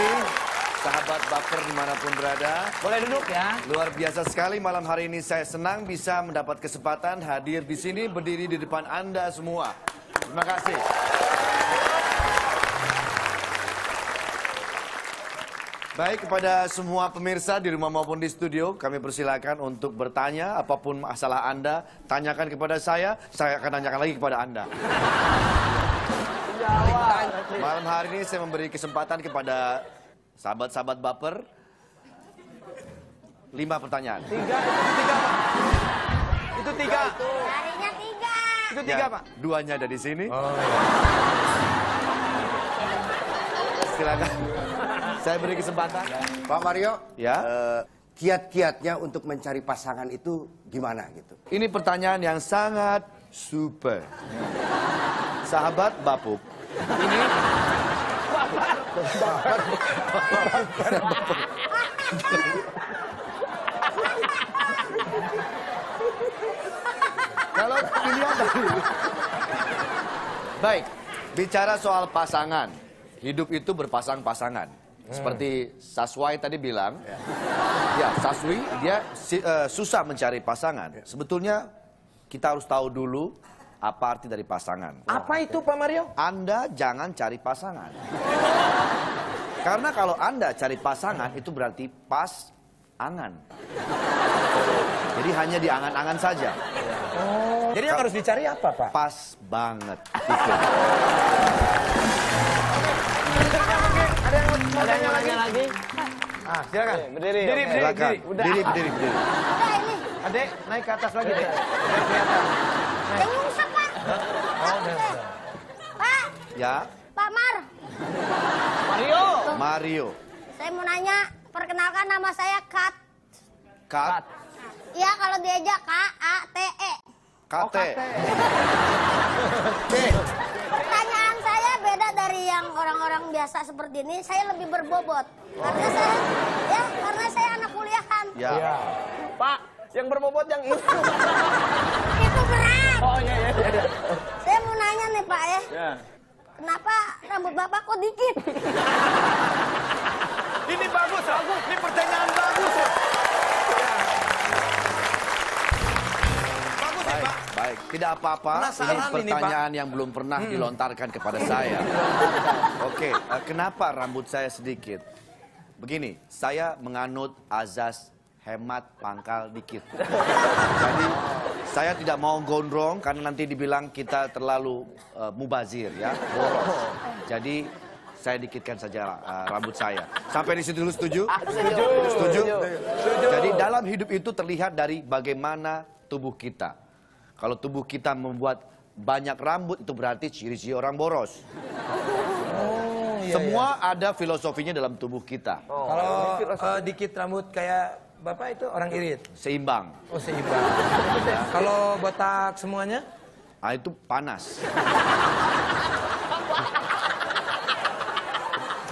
kasih sahabat baper di mana pun berada. Boleh duduk ya. Luar biasa sekali malam hari ini saya senang bisa mendapat kesempatan hadir di sini berdiri di depan Anda semua. Terima kasih. Baik kepada semua pemirsa di rumah maupun di studio, kami persilakan untuk bertanya apa pun masalah Anda, tanyakan kepada saya, saya akan tanyakan lagi kepada Anda. Malam hari ini saya memberi kesempatan kepada sahabat-sahabat baper lima pertanyaan. Tiga, itu tiga pak. Itu tiga. Harinya tiga. Itu tiga Ya, pak. Duanya ada di sini. Silakan. Saya beri kesempatan. Pak Mario, Ya. eh, kiat-kiatnya untuk mencari pasangan itu gimana gitu? Ini pertanyaan yang sangat super. Sahabat Bapuk, ini Kalau pilihan tadi. Baik, bicara soal pasangan. Hidup itu berpasang-pasangan. Seperti Saswai tadi bilang, ya Saswi dia si- eh, susah mencari pasangan. Sebetulnya kita harus tahu dulu apa arti dari pasangan. Apa itu Pak Mario? Anda jangan cari pasangan. Karena kalau Anda cari pasangan itu berarti pas angan. Jadi hanya di angan-angan saja. Jadi yang harus dicari apa Pak? Pas banget. Itu. Ada yang mau tanya lagi? lagi? Ah, silakan. berdiri. Berdiri, berdiri, Silakan. berdiri. Udah. Berdiri, berdiri, berdiri. Udah ini. Adek, naik ke atas lagi deh. Biar kelihatan. Pak. Oh, udah. Pak, Ya, Pak Mar. Mario. Mario. Saya mau nanya, perkenalkan nama saya Kat. Kat. Iya, kalau diajak K-A-T-E. Kate. Oke. Pertanyaan saya beda dari yang orang-orang biasa seperti ini. Saya lebih berbobot. Karena saya, ya, karena saya anak kuliahan. Ya. Iya. Pak, yang berbobot yang itu. Ya. Ya. Kenapa rambut Bapak kok dikit? Ini bagus, bagus. Ini pertanyaan bagus. ya. Bagus ya, Baik, Pak. baik. Tidak apa-apa. Ini ini, pertanyaan yang belum pernah dilontarkan kepada saya. Oke, eh, kenapa rambut saya sedikit? Begini, saya menganut azas hemat pangkal dikit. Jadi saya tidak mau gondrong karena nanti dibilang kita terlalu eh, mubazir ya, boros. Jadi saya dikitkan saja eh, rambut saya. Sampai di situ dulu setuju? Setuju. Setuju? Jadi dalam hidup itu terlihat dari bagaimana tubuh kita. Kalau tubuh kita membuat banyak rambut itu berarti ciri-ciri orang boros. Semua ada filosofinya dalam tubuh kita. Kalau eh, dikit rambut kayak bapak itu orang irit. Seimbang. Oh seimbang. Kalau botak semuanya? Ah itu panas.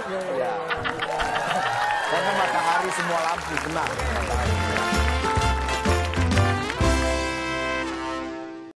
Ya. Karena matahari semua lampu matahari.